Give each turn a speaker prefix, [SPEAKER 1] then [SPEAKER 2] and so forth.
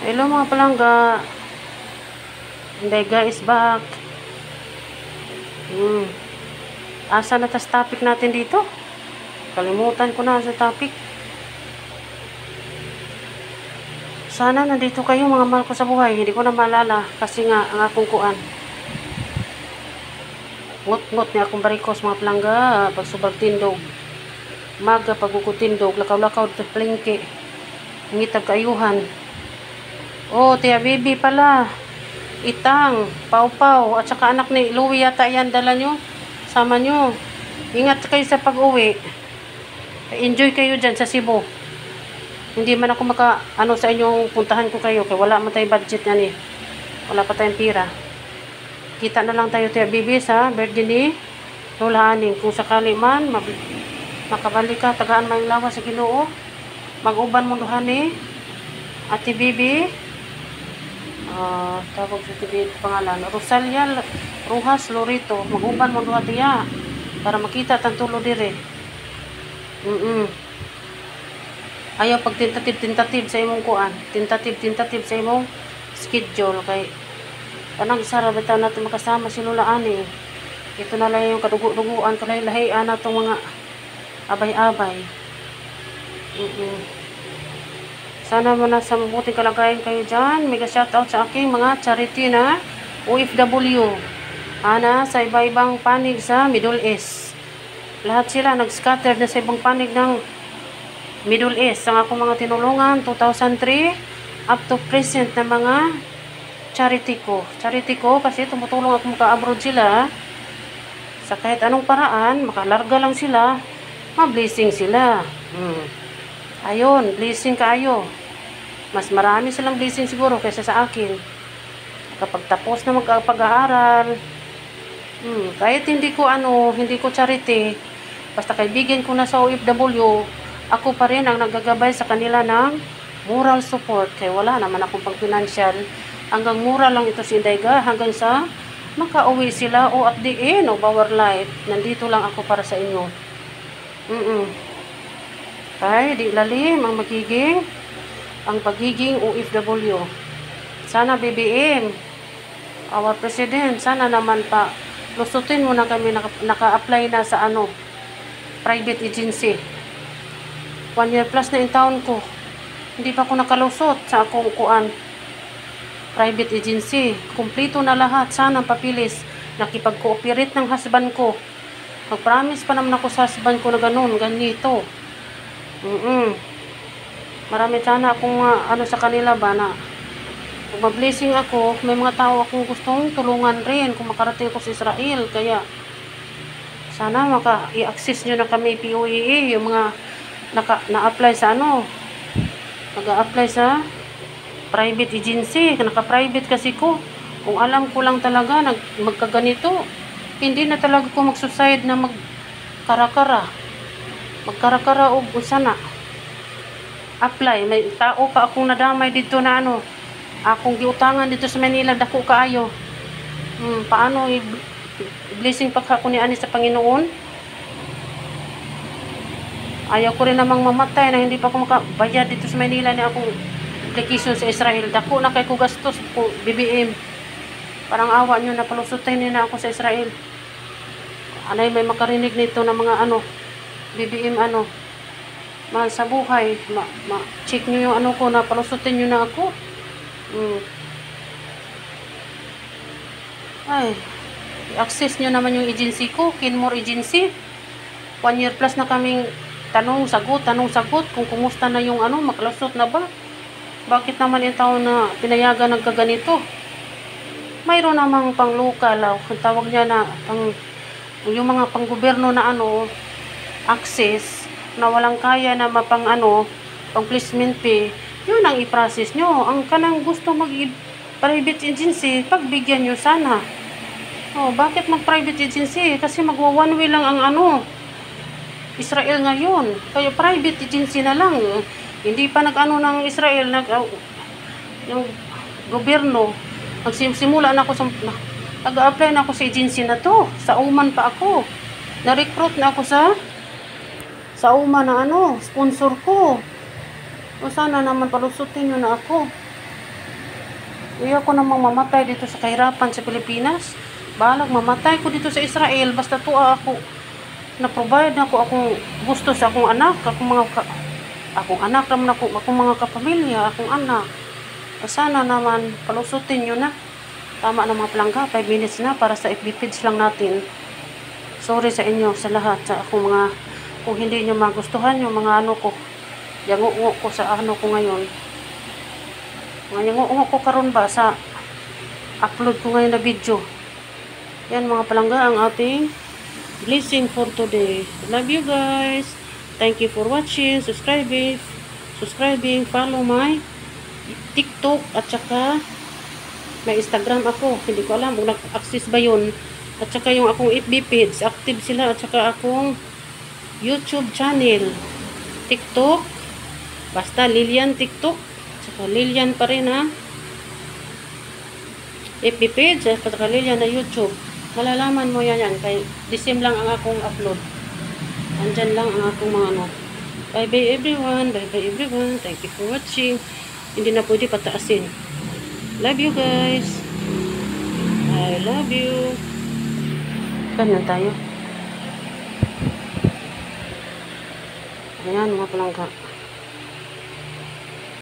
[SPEAKER 1] Hello mga palangga. Dega is back. Hmm. Asa na tas topic natin dito? Kalimutan ko na sa topic. Sana nandito kayo mga mahal ko sa buhay. Hindi ko na maalala kasi nga ang akong kuan. Ngot-ngot ni akong barikos mga palangga. Pagsubag tindog. Maga pagkukutindog. Lakaw-lakaw sa palengke. Ngitag kaayuhan. Oh, Tia Bibi pala. Itang, Pau-Pau, at saka anak ni Louie yata yan, dala nyo. Sama nyo. Ingat kayo sa pag-uwi. Enjoy kayo dyan sa Cebu. Hindi man ako maka, ano sa inyong puntahan ko kayo, kaya wala man tayong budget yan eh. Wala pa tayong pira. Kita na lang tayo, Tia Bibi, sa birthday ni Lola Aning. Kung sakali man, makabalik ka, tagaan mo yung lawas sa ginoo. Mag-uban mo duhan ni Ate Bibi. Ah, tawag sa TV pangalan. Rosalia Ruhas Lorito. Mag-uban mo duha tiya. Para makita tang tulo dire. Mm Ayaw pag tentative-tentative sa imong kuan. Tentative-tentative sa imong schedule. Kay kanang isara bitaw natin makasama si Lola Ani. Ito na lang yung kadugo-duguan. Kalay-lahian na itong mga abay-abay. Mm sana mo na sa mabuting kalagayan kayo dyan. Mega shoutout sa aking mga charity na OFW. Ana, sa iba-ibang panig sa Middle East. Lahat sila nag-scatter na sa ibang panig ng Middle East. Ang akong mga tinulungan, 2003 up to present na mga charity ko. Charity ko kasi tumutulong ako maka-abroad sila. Sa kahit anong paraan, makalarga lang sila, ma-blessing sila. Hmm. Ayun, blessing kayo. Mas marami silang blessing siguro kaysa sa akin. Kapag tapos na magpag-aaral, hmm, kahit hindi ko ano, hindi ko charity, basta kaibigan ko na sa OFW, ako pa rin ang nagagabay sa kanila ng moral support. Kaya wala naman akong pang financial. Hanggang moral lang ito si Indayga, hanggang sa makauwi sila o at the end of our life, nandito lang ako para sa inyo. Mm-mm. Kaya di lalim ang magiging ang pagiging OFW. Sana BBM, our president, sana naman pa lusutin mo na kami naka-apply na sa ano, private agency. One year plus na in town ko. Hindi pa ako nakalusot sa akong kuan. Private agency. Kumplito na lahat. Sana papilis. Nakipag-cooperate ng husband ko. Mag-promise pa naman ako sa husband ko na ganun, ganito. Mm-mm marami sana akong uh, ano sa kanila ba na kung ma-blessing ako, may mga tao akong gustong tulungan rin kung makarating ako sa Israel. Kaya, sana maka i-access nyo na kami POEA, yung mga naka, na-apply sa ano, nag-apply sa private agency, naka-private kasi ko. Kung alam ko lang talaga, nag, magkaganito, hindi na talaga ko mag-suicide na mag-karakara. Magkarakara o sana apply may tao pa akong nadamay dito na ano akong giutangan dito sa Manila dako kaayo. Hmm, paano i-blessing pa ako ni ani sa Panginoon? Ayaw ko rin namang mamatay na hindi pa ako makabayad dito sa Manila ni akong application sa Israel. Dako na kay ko gastos ko BBM parang awa nyo na palusutin na ako sa Israel. Anay may makarinig nito ng mga ano BBM ano mahal sa buhay. Ma, ma, check nyo yung ano ko na palusutin nyo na ako. Mm. Ay, access nyo naman yung agency ko, Kinmore Agency. One year plus na kaming tanong, sagot, tanong, sagot, kung kumusta na yung ano, makalusot na ba? Bakit naman yung tao na pinayagan ng kaganito? Mayroon namang pang local, ang tawag niya na, pang, yung mga pang gobyerno na ano, access, na walang kaya na mapang ano, pang placement fee, yun ang i-process nyo. Ang kanang gusto mag-private agency, pagbigyan nyo sana. Oh, bakit mag-private agency? Kasi magwa one way lang ang ano, Israel ngayon. Kaya private agency na lang. Hindi pa nag-ano ng Israel, nag, uh, yung gobyerno, nagsimula na ako sa, nag-apply na ako sa agency na to. Sa Oman pa ako. Na-recruit na ako sa sa uma na ano, sponsor ko. O sana naman palusutin nyo na ako. Uy, ako namang mamatay dito sa kahirapan sa Pilipinas. Balag, mamatay ko dito sa Israel. Basta tuwa ako. Na-provide na ako akong gusto sa akong anak. Akong mga ka, akong anak naman ako. Akong mga kapamilya. Akong anak. Sana naman palusutin nyo na. Tama na mga plangga. 5 minutes na para sa FB page lang natin. Sorry sa inyo sa lahat. Sa akong mga kung hindi nyo magustuhan yung mga ano ko. Yango-ngo ko sa ano ko ngayon. Mga yango-ngo ko karon ba sa upload ko ngayon na video. Yan mga palangga ang ating blessing for today. Love you guys. Thank you for watching, subscribing, subscribing, follow my TikTok at saka may Instagram ako. Hindi ko alam kung nag-access ba yun. At saka yung akong FB page, active sila. At saka akong YouTube channel, TikTok, basta Lilian TikTok, saka Lilian pa rin ha. FB page, at saka Lilian na YouTube. Malalaman mo yan yan. Kay Disim lang ang akong upload. Andyan lang ang akong mga ano. Bye bye everyone. Bye bye everyone. Thank you for watching. Hindi na pwede pataasin. Love you guys. I love you. Ganyan tayo. 哎呀，你妈不让看。